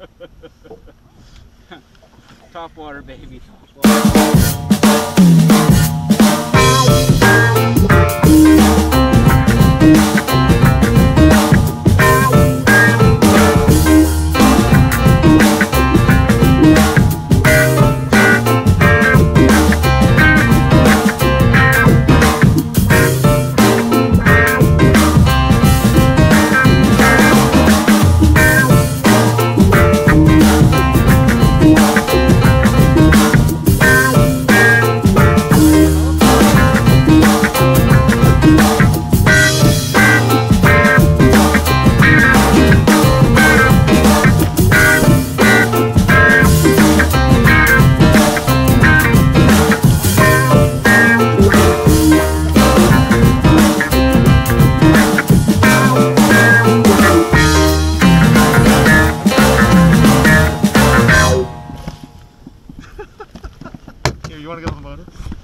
top water, baby. Top water. You want to get on the motor?